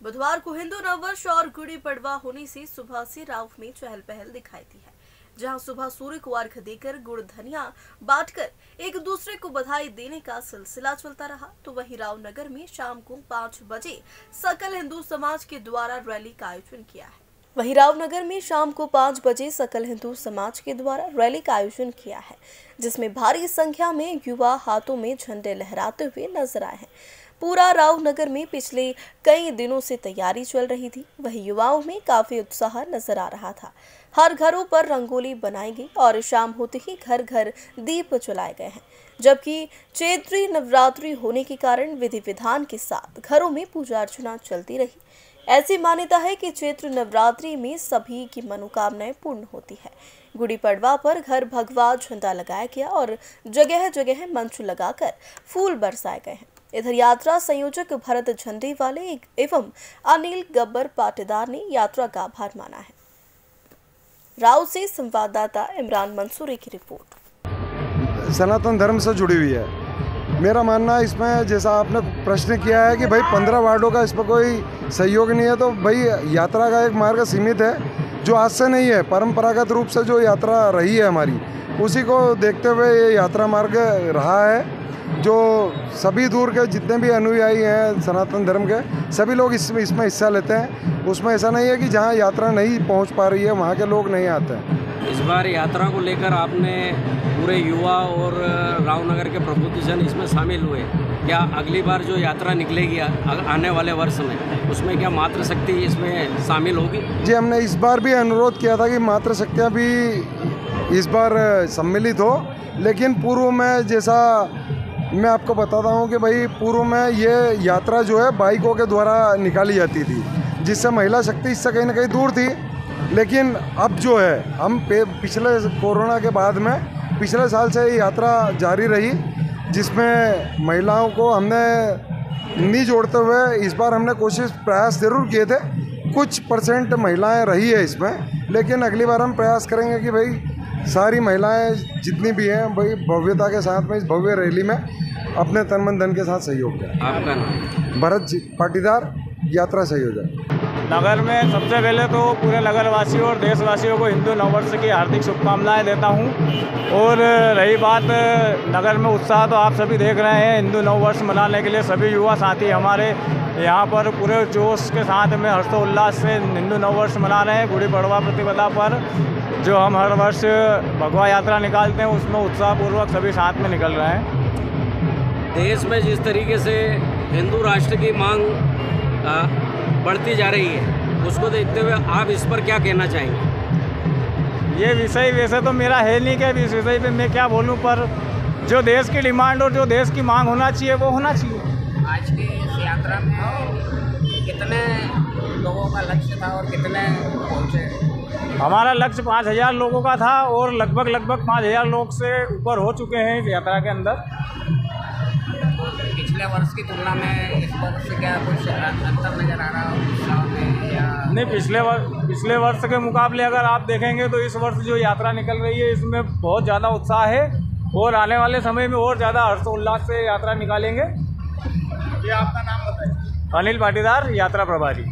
बुधवार को हिंदू नववर्ष और गुड़ी पड़वा होने से सुबह से राव में चहल पहल दिखाई दी है, जहाँ सुबह सूर्य को अर्घ देकर गुड़ धनिया बांटकर एक दूसरे को बधाई देने का सिलसिला चलता रहा। तो वहीं रावनगर में शाम को पाँच बजे सकल हिंदू समाज के द्वारा रैली का आयोजन किया है। वहीं रावनगर में शाम को पाँच बजे सकल हिंदू समाज के द्वारा रैली का आयोजन किया है, जिसमें भारी संख्या में युवा हाथों में झंडे लहराते हुए नज़र आए हैं। पूरा रावनगर में पिछले कई दिनों से तैयारी चल रही थी। वही युवाओं में काफ़ी उत्साह नज़र आ रहा था। हर घरों पर रंगोली बनाई गई और शाम होते ही घर घर दीप जलाए गए हैं। जबकि चैत्री नवरात्रि होने के कारण विधि विधान के साथ घरों में पूजा अर्चना चलती रही। ऐसी मान्यता है कि चैत्र नवरात्रि में सभी की मनोकामनाएँ पूर्ण होती है। गुड़ी पड़वा पर घर भगवा झंडा लगाया गया और जगह जगह मंच लगाकर फूल बरसाए गए हैं। इधर यात्रा संयोजक भरत झंडे वाले एवं अनिल गब्बर पाटीदार ने यात्रा का आभार माना है। राव से संवाददाता इमरान मंसूरी की रिपोर्ट। सनातन धर्म से जुड़ी हुई है। मेरा मानना इसमें जैसा आपने प्रश्न किया है कि भाई पंद्रह वार्डों का इस पर कोई सहयोग नहीं है तो भाई यात्रा का एक मार्ग सीमित है, जो आज से नहीं है, परंपरागत रूप से जो यात्रा रही है हमारी, उसी को देखते हुए ये यात्रा मार्ग रहा है। जो सभी दूर के जितने भी अनुयायी हैं सनातन धर्म के सभी लोग इसमें इसमें हिस्सा लेते हैं। उसमें ऐसा नहीं है कि जहाँ यात्रा नहीं पहुँच पा रही है वहाँ के लोग नहीं आते हैं। इस बार यात्रा को लेकर आपने पूरे युवा और रावनगर के प्रबुद्धजन इसमें शामिल हुए। क्या अगली बार जो यात्रा निकलेगी आने वाले वर्ष में उसमें क्या मातृशक्ति इसमें शामिल होगी? जी हमने इस बार भी अनुरोध किया था कि मातृशक्तियाँ भी इस बार सम्मिलित हो। लेकिन पूर्व में जैसा मैं आपको बताता हूँ कि भाई पूर्व में ये यात्रा जो है बाइकों के द्वारा निकाली जाती थी, जिससे महिला शक्ति इससे कहीं ना कहीं दूर थी। लेकिन अब जो है, हम पिछले कोरोना के बाद में, पिछले साल से ये यात्रा जारी रही, जिसमें महिलाओं को हमने नी जोड़ते हुए इस बार हमने कोशिश, प्रयास ज़रूर किए थे। कुछ परसेंट महिलाएँ रही है इसमें, लेकिन अगली बार हम प्रयास करेंगे कि भाई सारी महिलाएँ जितनी भी हैं भाई भव्यता के साथ में इस भव्य रैली में अपने तन मन धन के साथ सहयोग दें आपका नाम? भरत जी पाटीदार यात्रा संयोजक नगर में सबसे पहले तो पूरे नगरवासियों और देशवासियों को हिंदू नववर्ष की हार्दिक शुभकामनाएँ देता हूँ। और रही बात नगर में उत्साह तो आप सभी देख रहे हैं हिंदू नववर्ष मनाने के लिए सभी युवा साथी हमारे यहाँ पर पूरे जोश के साथ में हर्षोल्लास से हिंदू नववर्ष मना रहे हैं गुड़ी पड़वा प्रतिपदा पर। जो हम हर वर्ष भगवा यात्रा निकालते हैं उसमें उत्साहपूर्वक सभी साथ में निकल रहे हैं। देश में जिस तरीके से हिंदू राष्ट्र की मांग बढ़ती जा रही है उसको देखते हुए आप इस पर क्या कहना चाहेंगे? ये विषय वैसे तो मेरा है नहीं क्या इस विषय पे मैं क्या बोलूँ पर जो देश की डिमांड और जो देश की मांग होना चाहिए वो होना चाहिए। आज की इस यात्रा में कितने लोगों का लक्ष्य था और कितने पहुँचे? हमारा लक्ष्य पाँच हज़ार लोगों का था और लगभग लगभग पाँच हज़ार लोग से ऊपर हो चुके हैं इस यात्रा के अंदर। पिछले वर्ष की तुलना में इस वर्ष क्या कुछ अंतर नज़र आ रहा में या नहीं पिछले वर्ष पिछले वर्ष के मुकाबले अगर आप देखेंगे तो इस वर्ष जो यात्रा निकल रही है इसमें बहुत ज़्यादा उत्साह है और आने वाले समय में और ज़्यादा हर्षोल्लास से यात्रा निकालेंगे। ये आपका नाम बताइए। अनिल पाटीदार यात्रा प्रभारी।